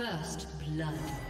First blood.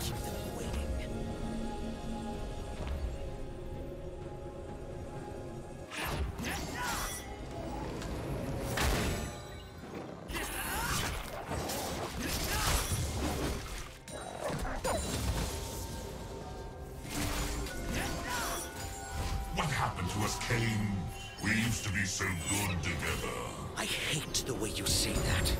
Keep them waiting? What happened to us, Kayn? We used to be so good together. I hate the way you say that.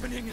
Happening?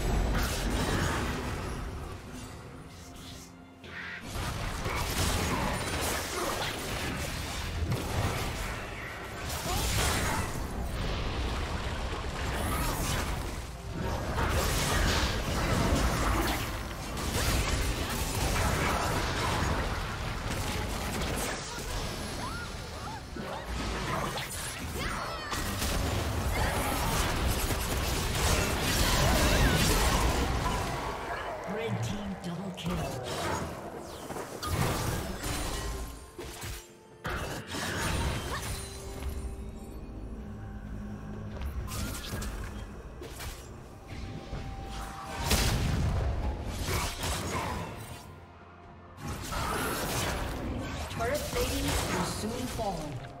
Soon fall.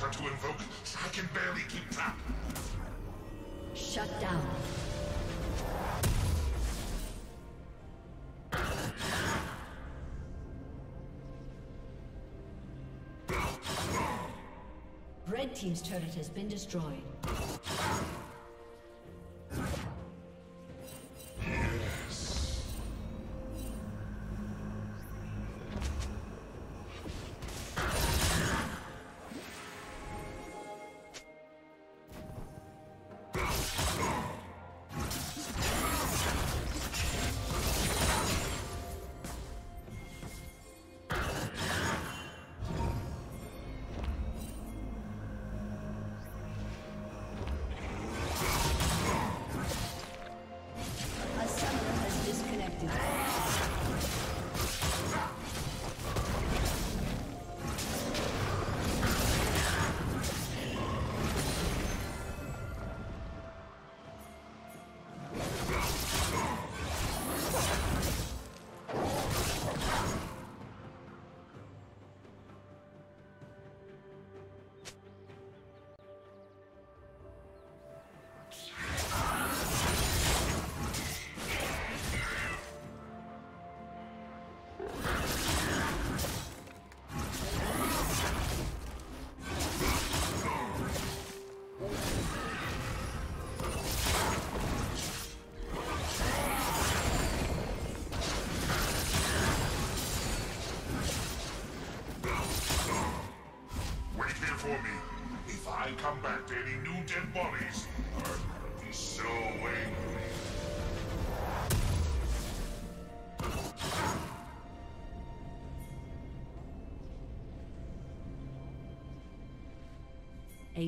Slaughter to invoke, I can barely keep track. Shut down. Red Team's turret has been destroyed.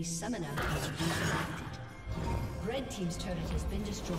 Summoner has. Red Team's turret has been destroyed.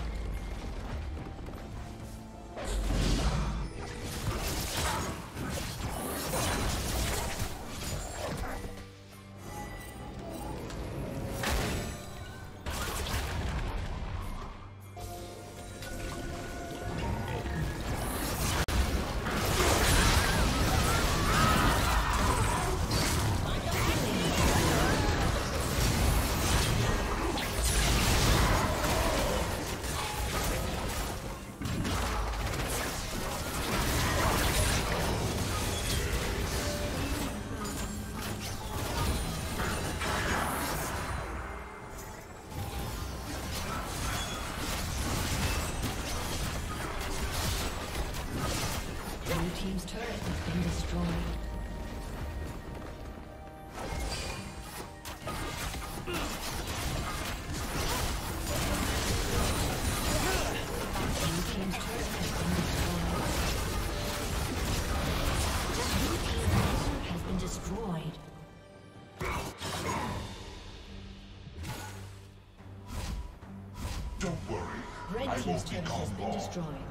destroyed.